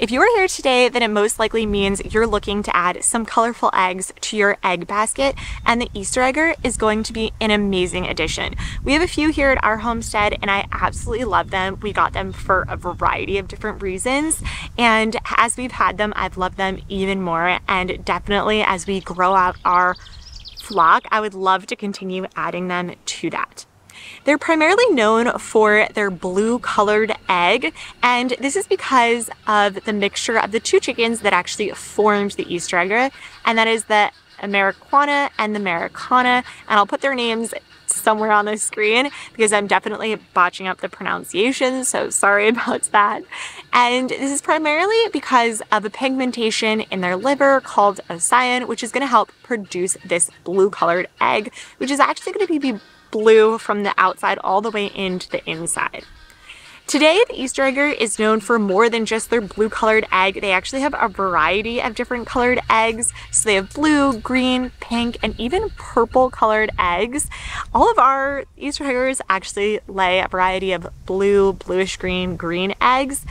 If you are here today, then it most likely means you're looking to add some colorful eggs to your egg basket, and the Easter egger is going to be an amazing addition. We have a few here at our homestead, and I absolutely love them. We got them for a variety of different reasons, and as we've had them, I've loved them even more, and definitely as we grow out our flock, I would love to continue adding them to that. They're primarily known for their blue colored egg, and this is because of the mixture of the two chickens that actually formed the Easter egg, and that is the Americana and the Ameraucana, and I'll put their names somewhere on the screen because I'm definitely botching up the pronunciation, so sorry about that. And this is primarily because of a pigmentation in their liver called oocyanin, which is going to help produce this blue colored egg, which is actually going to be blue from the outside all the way into the inside. Today, the Easter egger is known for more than just their blue colored egg. They actually have a variety of different colored eggs. So they have blue, green, pink, and even purple colored eggs. All of our Easter eggers actually lay a variety of blue, bluish green, green eggs.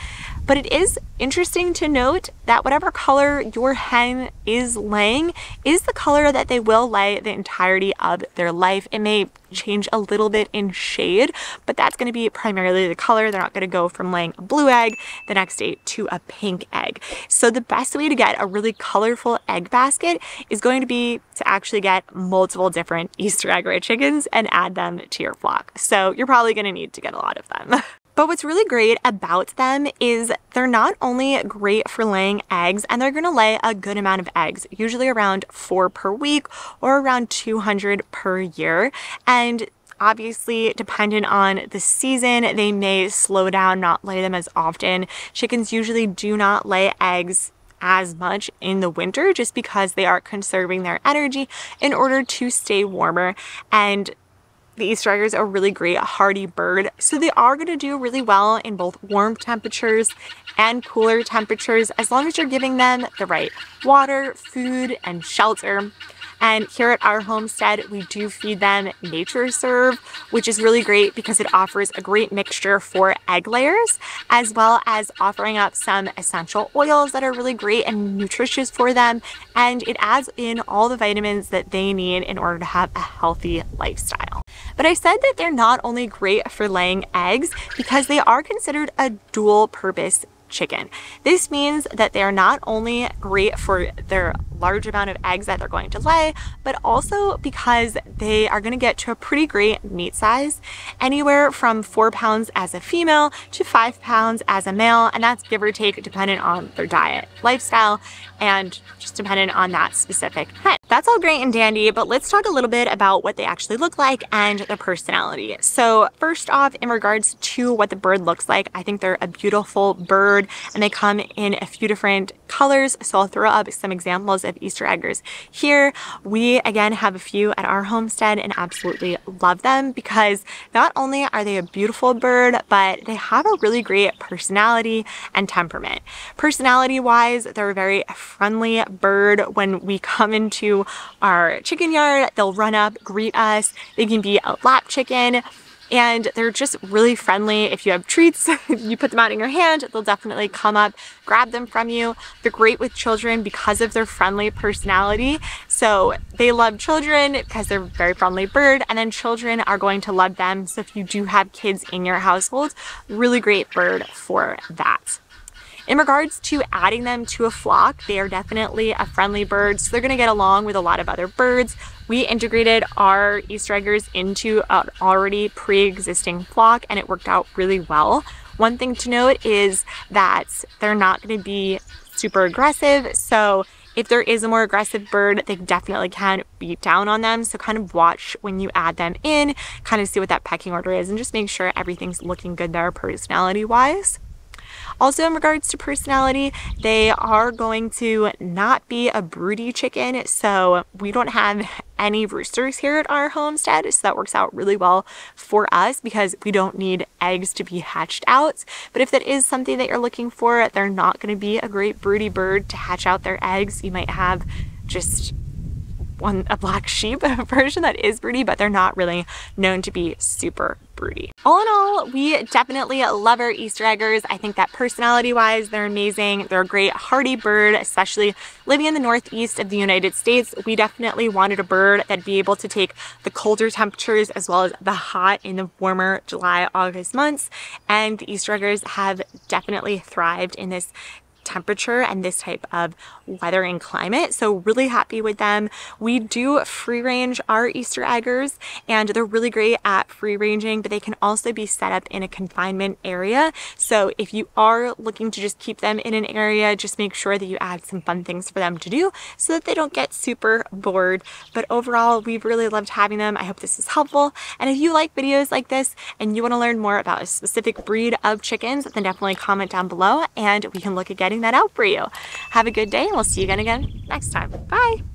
But it is interesting to note that whatever color your hen is laying is the color that they will lay the entirety of their life. It may change a little bit in shade, but that's going to be primarily the color. They're not going to go from laying a blue egg the next day to a pink egg. So the best way to get a really colorful egg basket is going to be to actually get multiple different Easter egg chickens and add them to your flock. So you're probably going to need to get a lot of them. But what's really great about them is they're not only great for laying eggs, and they're gonna lay a good amount of eggs, usually around four per week or around 200 per year. And obviously dependent on the season they may slow down not lay them as often chickens usually do not lay eggs as much in the winter just because they are conserving their energy in order to stay warmer and the Easter egg is a really great hardy bird, so they are going to do really well in both warm temperatures and cooler temperatures as long as you're giving them the right water, food, and shelter. And here at our homestead, we do feed them NatureServe, which is really great because it offers a great mixture for egg layers, as well as offering up some essential oils that are really great and nutritious for them. And it adds in all the vitamins that they need in order to have a healthy lifestyle. But I said that they're not only great for laying eggs because they are considered a dual purpose chicken. This means that they are not only great for their large amount of eggs that they're going to lay, but also because they are going to get to a pretty great meat size, anywhere from four pounds as a female to five pounds as a male, and that's give or take dependent on their diet, lifestyle, and just dependent on that specific hen. That's all great and dandy, but let's talk a little bit about what they actually look like and their personality. So first off, in regards to what the bird looks like, I think they're a beautiful bird and they come in a few different colors. So I'll throw up some examples of Easter eggers here. We again have a few at our homestead and absolutely love them because not only are they a beautiful bird, but they have a really great personality and temperament. Personality wise, they're a very friendly bird. When we come into our chicken yard, they'll run up, greet us. They can be a lap chicken and they're just really friendly. If you have treats, you put them out in your hand, they'll definitely come up, grab them from you. They're great with children because of their friendly personality. So they love children because they're a very friendly bird, and then children are going to love them. So if you do have kids in your household, really great bird for that. In regards to adding them to a flock, they are definitely a friendly bird, so they're going to get along with a lot of other birds. We integrated our Easter eggers into an already pre-existing flock and it worked out really well. One thing to note is that they're not going to be super aggressive, so if there is a more aggressive bird, they definitely can beat down on them. So kind of watch when you add them in, kind of see what that pecking order is and just make sure everything's looking good there personality wise. Also in regards to personality, they are going to not be a broody chicken. So we don't have any roosters here at our homestead. So that works out really well for us because we don't need eggs to be hatched out. But if that is something that you're looking for, they're not going to be a great broody bird to hatch out their eggs. You might have just one a black sheep version that is broody, but they're not really known to be super All in all, we definitely love our Easter eggers. I think that personality wise, they're amazing. They're a great hardy bird, especially living in the northeast of the United States. We definitely wanted a bird that'd be able to take the colder temperatures as well as the hot in the warmer July, August months. And the Easter eggers have definitely thrived in this temperature and this type of weather and climate. So really happy with them. We do free range our Easter eggers and they're really great at free ranging, but they can also be set up in a confinement area. So if you are looking to just keep them in an area, just make sure that you add some fun things for them to do so that they don't get super bored. But overall, we've really loved having them. I hope this is helpful. And if you like videos like this and you want to learn more about a specific breed of chickens, then definitely comment down below and we can look at that out for you. Have a good day and we'll see you again again next time. Bye.